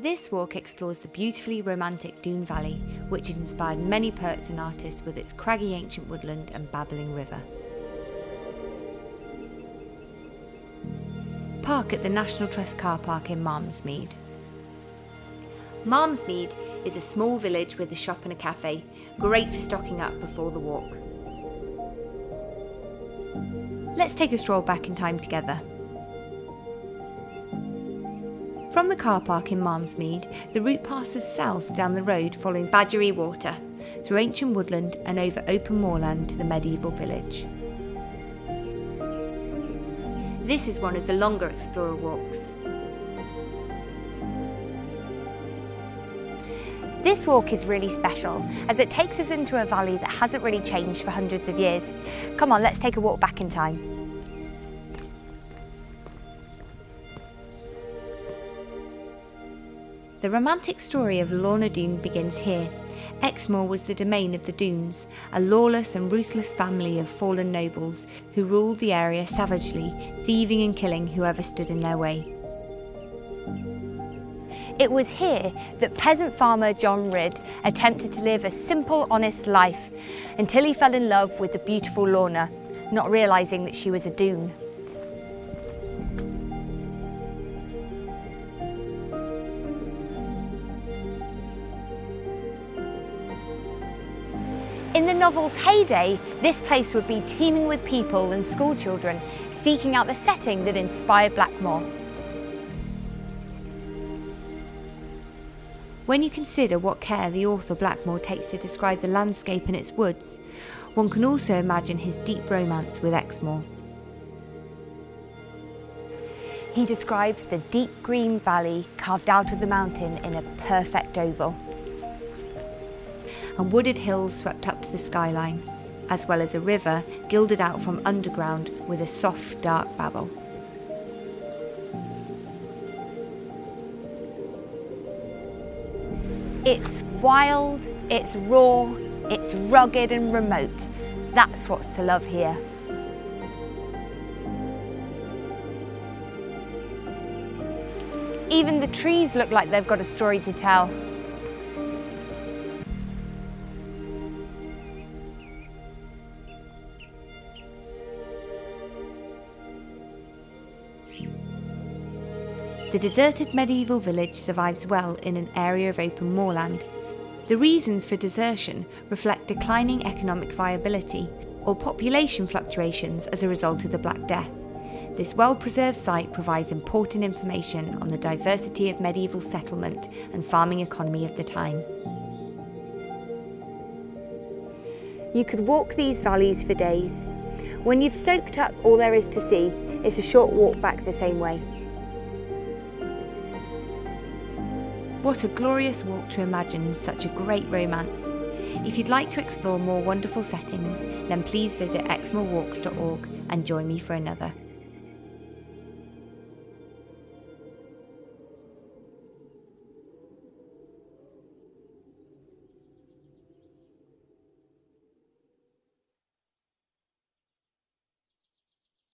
This walk explores the beautifully romantic Doone Valley, which has inspired many poets and artists with its craggy ancient woodland and babbling river. Park at the National Trust car park in Malmsmead. Malmsmead is a small village with a shop and a cafe, great for stocking up before the walk. Let's take a stroll back in time together. From the car park in Malmsmead, the route passes south down the road following Badgworthy Water, through ancient woodland and over open moorland to the medieval village. This is one of the longer explorer walks. This walk is really special as it takes us into a valley that hasn't really changed for hundreds of years. Come on, let's take a walk back in time. The romantic story of Lorna Doone begins here. Exmoor was the domain of the Doones, a lawless and ruthless family of fallen nobles who ruled the area savagely, thieving and killing whoever stood in their way. It was here that peasant farmer John Ridd attempted to live a simple, honest life until he fell in love with the beautiful Lorna, not realising that she was a Doone. In the novel's heyday, this place would be teeming with people and schoolchildren seeking out the setting that inspired Blackmore. When you consider what care the author Blackmore takes to describe the landscape and its woods, one can also imagine his deep romance with Exmoor. He describes the deep green valley carved out of the mountain in a perfect oval and wooded hills swept up to the skyline, as well as a river gilded out from underground with a soft, dark babble. It's wild, it's raw, it's rugged and remote. That's what's to love here. Even the trees look like they've got a story to tell. The deserted medieval village survives well in an area of open moorland. The reasons for desertion reflect declining economic viability or population fluctuations as a result of the Black Death. This well preserved site provides important information on the diversity of medieval settlement and farming economy of the time. You could walk these valleys for days. When you've soaked up all there is to see, it's a short walk back the same way. What a glorious walk to imagine such a great romance. If you'd like to explore more wonderful settings, then please visit exmoorwalks.org and join me for another.